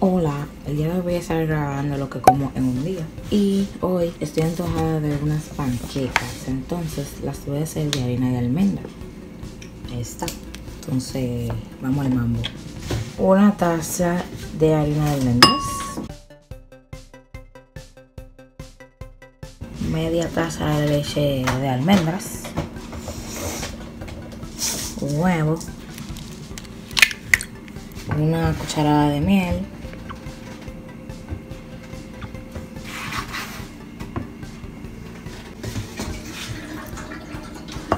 Hola, el día de hoy voy a estar grabando lo que como en un día y hoy estoy antojada de unas panquecas, entonces las voy a hacer de harina de almendra. Ahí está. Entonces, vamos al mambo. Una taza de harina de almendras. Media taza de leche de almendras. Huevo. Una cucharada de miel.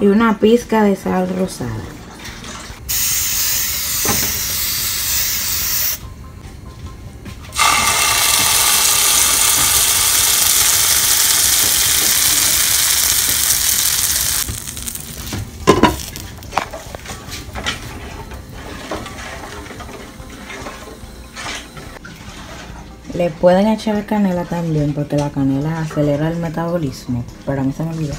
Y una pizca de sal rosada. Le pueden echar canela también porque la canela acelera el metabolismo, pero a mí se me olvidó.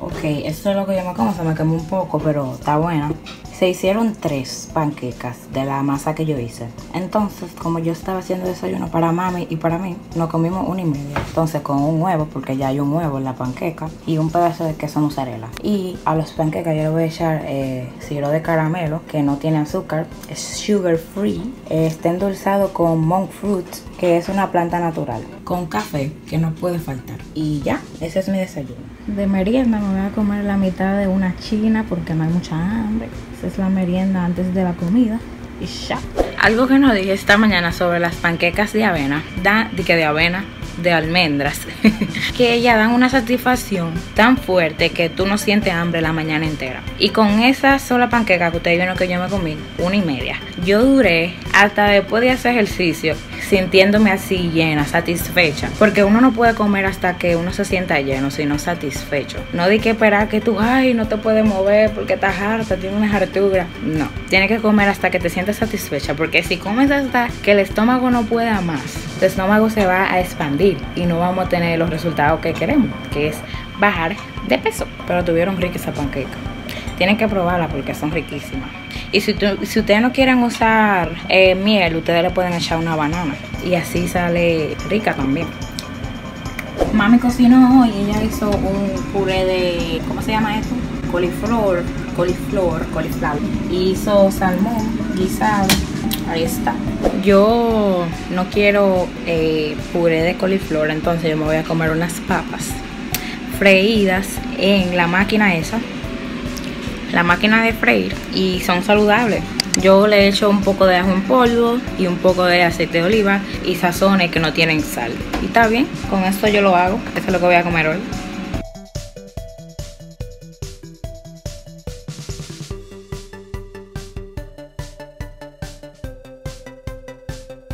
Ok, esto es lo que yo me como, se me quemó un poco, pero está buena. Se hicieron tres panquecas de la masa que yo hice. Entonces, como yo estaba haciendo desayuno para mami y para mí, nos comimos una y media. Entonces, con un huevo, porque ya hay un huevo en la panqueca, y un pedazo de queso mozzarella. Y a los panquecas yo le voy a echar eh, sirope de caramelo, que no tiene azúcar, es sugar free. está endulzado con monk fruit, que es una planta natural. Con café, que no puede faltar. Y ya, ese es mi desayuno. De merienda me voy a comer la mitad de una china porque no hay mucha hambre. Esa es la merienda antes de la comida. Y ya. Algo que no dije esta mañana sobre las panquecas de avena, da, de que de avena, de almendras, que ellas dan una satisfacción tan fuerte que tú no sientes hambre la mañana entera. Y con esa sola panqueca que ustedes vieron que yo me comí, una y media, yo duré hasta después de hacer ejercicio sintiéndome así llena, satisfecha. Porque uno no puede comer hasta que uno se sienta lleno, sino satisfecho. No di que esperar que tú, ay, no te puedes mover porque estás harta, tienes una hartura. No, tienes que comer hasta que te sientes satisfecha. Porque si comes hasta que el estómago no pueda más, tu estómago se va a expandir y no vamos a tener los resultados que queremos, que es bajar de peso. Pero tuvieron rica esa panqueca. Tienen que probarla porque son riquísimas. Y si, si ustedes no quieren usar eh, miel, ustedes le pueden echar una banana. Y así sale rica también. Mami cocinó hoy, ella hizo un puré de, ¿cómo se llama esto? Coliflor, coliflor, coliflor. Hizo salmón guisado, ahí está. Yo no quiero eh, puré de coliflor, entonces yo me voy a comer unas papas freídas en la máquina esa la máquina de freír y son saludables. Yo le echo un poco de ajo en polvo y un poco de aceite de oliva y sazones que no tienen sal. Y está bien, con esto yo lo hago. Eso es lo que voy a comer hoy.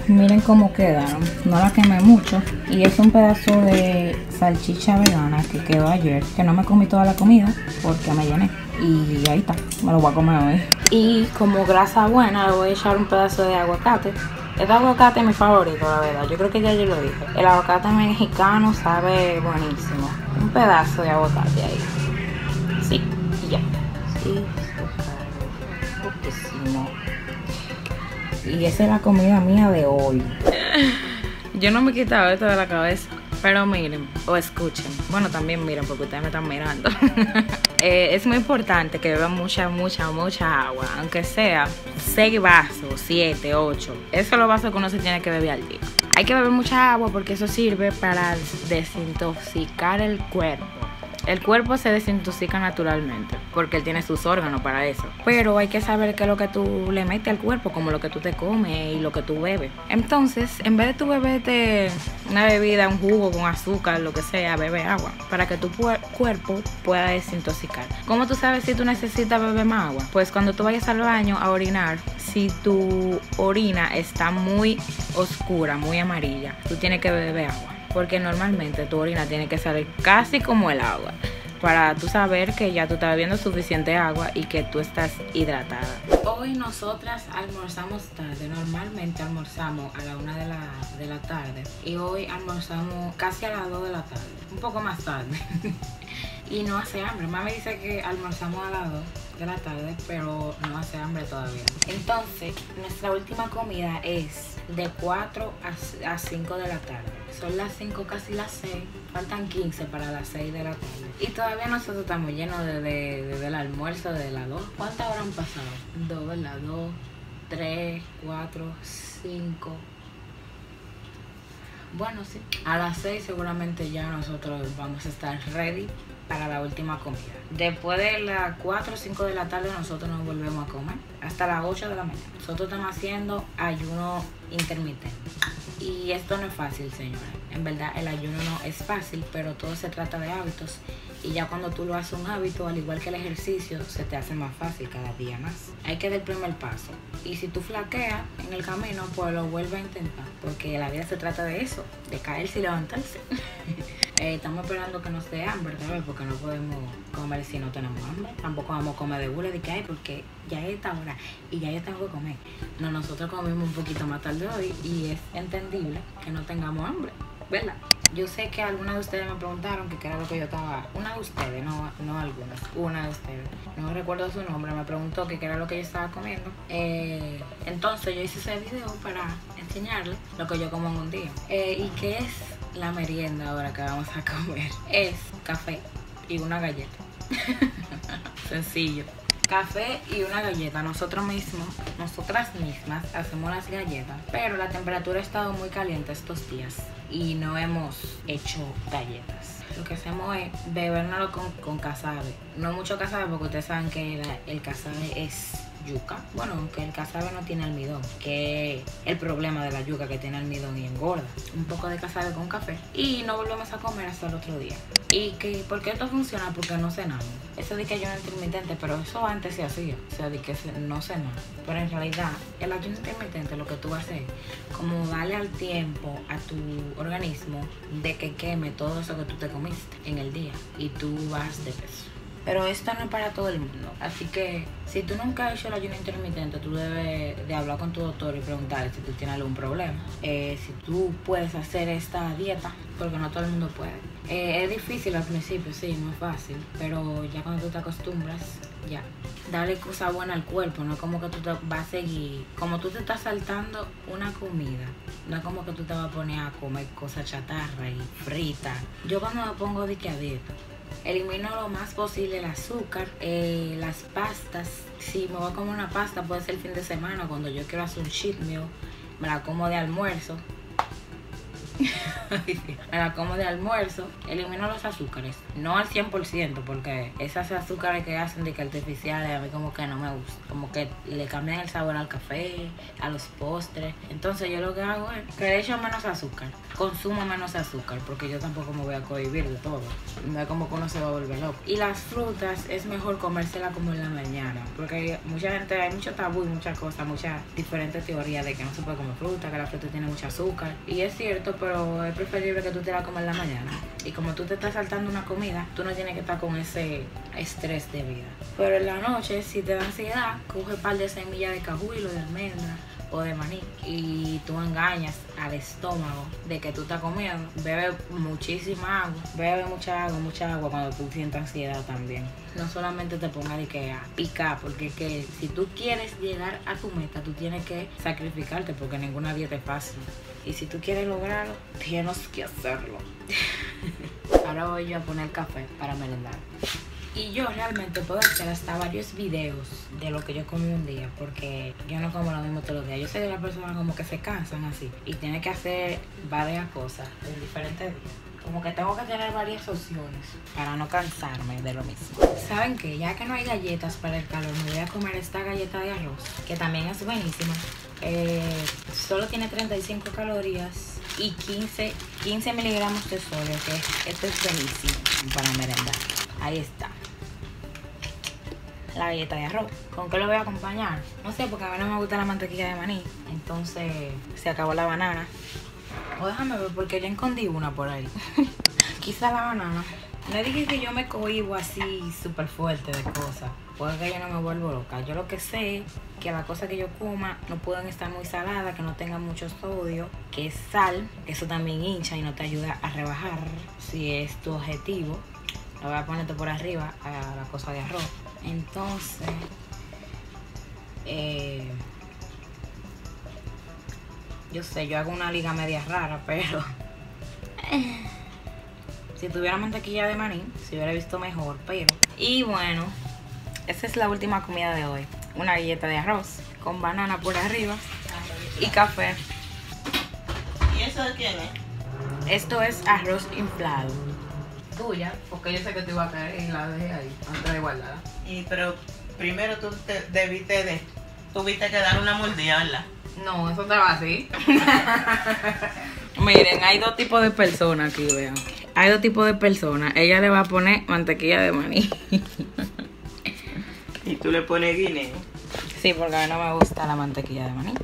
Miren cómo quedaron. No la quemé mucho. Y es un pedazo de salchicha vegana que quedó ayer. Que no me comí toda la comida porque me llené. Y ahí está. Me lo voy a comer hoy. Y como grasa buena le voy a echar un pedazo de aguacate. Este aguacate es mi favorito, la verdad. Yo creo que ya yo lo dije. El aguacate mexicano sabe buenísimo. Un pedazo de aguacate ahí. Sí, y ya. Sí, poquísimo y esa es la comida mía de hoy. Yo no me he quitado esto de la cabeza. Pero miren o escuchen. Bueno, también miren porque ustedes me están mirando. eh, es muy importante que beban mucha, mucha, mucha agua. Aunque sea 6 vasos, 7, 8. Eso es lo vasos que uno se tiene que beber al día. Hay que beber mucha agua porque eso sirve para desintoxicar el cuerpo. El cuerpo se desintoxica naturalmente porque él tiene sus órganos para eso. Pero hay que saber qué es lo que tú le metes al cuerpo, como lo que tú te comes y lo que tú bebes. Entonces, en vez de tú beberte una bebida, un jugo con azúcar, lo que sea, bebe agua para que tu cuerpo pueda desintoxicar. ¿Cómo tú sabes si tú necesitas beber más agua? Pues cuando tú vayas al baño a orinar, si tu orina está muy oscura, muy amarilla, tú tienes que beber agua porque normalmente tu orina tiene que salir casi como el agua. para tú saber que ya tú estás bebiendo suficiente agua y que tú estás hidratada. Hoy nosotras almorzamos tarde, normalmente almorzamos a la una de la, de la tarde y hoy almorzamos casi a las 2 de la tarde, un poco más tarde. y no hace hambre. Mami dice que almorzamos a las 2 de la tarde, pero no hace hambre todavía. Entonces, nuestra última comida es de 4 a 5 de la tarde. Son las 5, casi las 6. Faltan 15 para las 6 de la tarde. Y todavía nosotros estamos llenos desde de, del almuerzo de las 2. ¿Cuántas horas han pasado? 2, ¿verdad? 2, 3, 4, 5. Bueno, sí. A las 6 seguramente ya nosotros vamos a estar ready para la última comida. Después de las 4 o 5 de la tarde nosotros nos volvemos a comer hasta las 8 de la mañana. Nosotros estamos haciendo ayuno intermitente. Y esto no es fácil, señora. En verdad el ayuno no es fácil, pero todo se trata de hábitos. Y ya cuando tú lo haces un hábito, al igual que el ejercicio, se te hace más fácil cada día más. Hay que dar el primer paso. Y si tú flaqueas en el camino, pues lo vuelve a intentar. Porque la vida se trata de eso, de caerse y levantarse. Eh, estamos esperando que nos dé hambre, ¿sabes? Porque no podemos comer si no tenemos hambre. Tampoco vamos a comer de bule de que hay, porque ya es esta hora y ya yo tengo que comer. No, nosotros comimos un poquito más tarde hoy y es entendible que no tengamos hambre, ¿verdad? Yo sé que algunas de ustedes me preguntaron que qué era lo que yo estaba. Una de ustedes, no, no algunas. Una de ustedes. No recuerdo su nombre. Me preguntó que qué era lo que yo estaba comiendo. Eh, entonces yo hice ese video para enseñarle lo que yo como en un día. Eh, ¿Y qué es la merienda ahora que vamos a comer es café y una galleta. Sencillo. Café y una galleta. Nosotros mismos, nosotras mismas hacemos las galletas, pero la temperatura ha estado muy caliente estos días y no hemos hecho galletas. Lo que hacemos es bebérnoslo con, con. No mucho casabe porque ustedes saben que el casabe es yuca. Bueno, aunque el casabe no tiene almidón, que es el problema de la yuca que tiene almidón y engorda. Un poco de casabe con café y no volvemos a comer hasta el otro día. ¿Y que, por qué esto funciona? Porque no cenamos. Eso de que ayuno intermitente, pero eso antes se hacía. O sea, de que no cenamos. Pero en realidad, el ayuno intermitente lo que tú haces es como darle al tiempo a tu organismo de que queme todo eso que tú te comiste en el día y tú vas de peso. Pero esto no es para todo el mundo. Así que si tú nunca has hecho el ayuno intermitente, tú debes de hablar con tu doctor y preguntarle si tú tienes algún problema. Eh, si tú puedes hacer esta dieta, porque no todo el mundo puede. Eh, es difícil al principio, sí, no es fácil. Pero ya cuando tú te acostumbras, ya. Darle cosa buena al cuerpo, no es como que tú te vas a seguir. Como tú te estás saltando una comida, no es como que tú te vas a poner a comer cosas chatarra y frita. Yo cuando me pongo de que a dieta, Elimino lo más posible el azúcar, eh, las pastas. Si me voy a comer una pasta, puede ser el fin de semana, cuando yo quiero hacer un cheat meal, me la como de almuerzo. me la como de almuerzo, elimino los azúcares. No al 100%, porque esas azúcares que hacen de que artificiales a mí como que no me gustan. Como que le cambian el sabor al café, a los postres. Entonces yo lo que hago es que le echo menos azúcar. Consumo menos azúcar, porque yo tampoco me voy a cohibir de todo. No es como que uno se va a volver loco. Y las frutas es mejor comérsela como en la mañana, porque mucha gente, hay mucho tabú y muchas cosas, muchas diferentes teorías de que no se puede comer fruta, que la fruta tiene mucho azúcar. Y es cierto, pero es preferible que tú te la comas en la mañana. Y como tú te estás saltando una comida, tú no tienes que estar con ese estrés de vida. Pero en la noche, si te da ansiedad, coge un par de semillas de cajuilo, de almendra o de maní y tú engañas al estómago de que tú estás comiendo. Bebe muchísima agua, bebe mucha agua, mucha agua cuando tú sientas ansiedad también. No solamente te pongas de que a picar, porque que si tú quieres llegar a tu meta, tú tienes que sacrificarte porque ninguna dieta es fácil. Y si tú quieres lograrlo, tienes que hacerlo. Ahora voy yo a poner café para merendar. Y yo realmente puedo hacer hasta varios videos de lo que yo comí un día, porque yo no como lo mismo todos los días. Yo sé de las personas como que se cansan así y tienen que hacer varias cosas en diferentes días. Como que tengo que tener varias opciones para no cansarme de lo mismo. ¿Saben qué? Ya que no hay galletas para el calor, me voy a comer esta galleta de arroz, que también es buenísima. Eh, solo tiene 35 calorías y 15, 15 miligramos de sodio, que esto es buenísimo para merendar. Ahí está. La galleta de arroz. ¿Con qué lo voy a acompañar? No sé, porque a mí no me gusta la mantequilla de maní. Entonces se acabó la banana. O déjame ver, porque ya escondí una por ahí. Quizá la banana No dije que yo me cohibo así súper fuerte de cosas. Porque yo no me vuelvo loca. Yo lo que sé que las cosas que yo coma no pueden estar muy saladas, que no tengan mucho sodio, que es sal. Eso también hincha y no te ayuda a rebajar si es tu objetivo. Lo voy a ponerte por arriba a la cosa de arroz. Entonces, eh, yo sé, yo hago una liga media rara, pero si tuviera mantequilla de maní, se hubiera visto mejor, pero... Y bueno, esa es la última comida de hoy. Una galleta de arroz con banana por arriba y café. ¿Y eso de quién es? Esto es arroz inflado. Tuya, porque yo sé que te iba a caer y la dejé ahí, antes de guardarla. Y, pero primero tú te debiste de... Tuviste que dar una mordida, ¿verdad? No, eso estaba así. Miren, hay dos tipos de personas aquí, vean. Hay dos tipos de personas. Ella le va a poner mantequilla de maní. Y tú le pones guineo. Sí, porque a mí no me gusta la mantequilla de maní.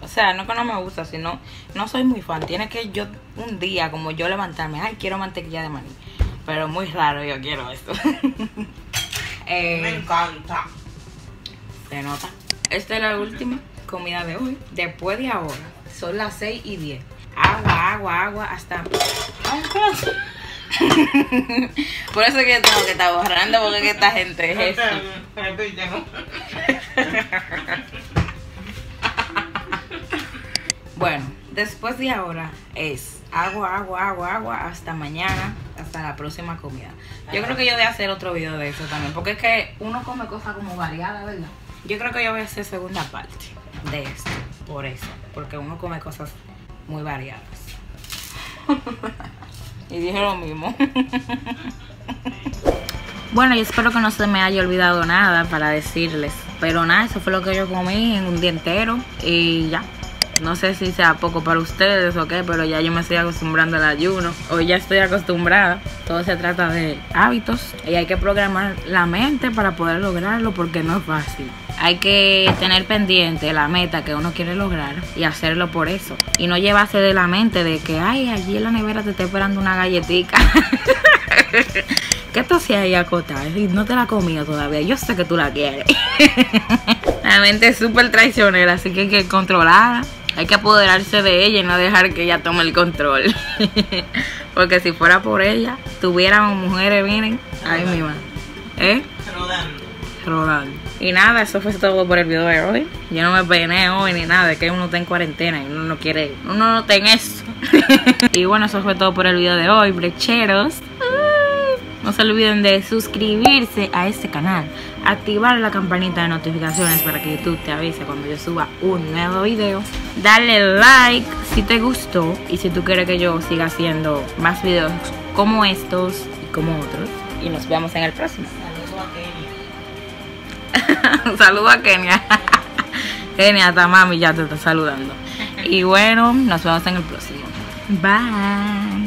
O sea, no que no me gusta, sino no soy muy fan. Tiene que yo un día como yo levantarme, ay, quiero mantequilla de maní. Pero muy raro yo quiero esto. Eh, Me encanta. Se nota. Esta es la última comida de hoy. Después de ahora, son las 6 y 10. Agua, agua, agua, hasta. Por eso que tengo que estar borrando, porque que esta gente es esto. Repítelo. Bueno, después de ahora es agua, agua, agua, agua, hasta mañana, hasta la próxima comida. Yo creo que yo voy a hacer otro video de eso también, porque es que uno come cosas como variadas, ¿verdad? Yo creo que yo voy a hacer segunda parte de esto, por eso, porque uno come cosas muy variadas. y dije lo mismo. Bueno, yo espero que no se me haya olvidado nada para decirles. Pero nada, eso fue lo que yo comí en un día entero. Y ya. No sé si sea poco para ustedes o qué, pero ya yo me estoy acostumbrando al ayuno. O ya estoy acostumbrada. Todo se trata de hábitos. Y hay que programar la mente para poder lograrlo porque no es fácil. Hay que tener pendiente la meta que uno quiere lograr y hacerlo por eso. Y no llevarse de la mente de que, ay, allí en la nevera te está esperando una galletica. ¿Qué tú hacías ahí acotada? Y no te la he comido todavía. Yo sé que tú la quieres. la mente es súper traicionera, así que hay que controlarla. Hay que apoderarse de ella y no dejar que ella tome el control. Porque si fuera por ella, tuviéramos mujeres, miren, ahí misma. ¿Eh? Rodando. rodando. Y nada, eso fue todo por el video de hoy. Yo no me peiné hoy ni nada, es que uno está en cuarentena y uno no quiere, uno no está en eso. y bueno, eso fue todo por el video de hoy, brecheros. No se olviden de suscribirse a este canal, activar la campanita de notificaciones para que YouTube te avise cuando yo suba un nuevo video. Dale like si te gustó y si tú quieres que yo siga haciendo más videos como estos y como otros. Y nos vemos en el próximo. Saludos a Kenia. Un saludo a Kenia. Kenia, hasta mami ya te está saludando. Y bueno, nos vemos en el próximo. Bye.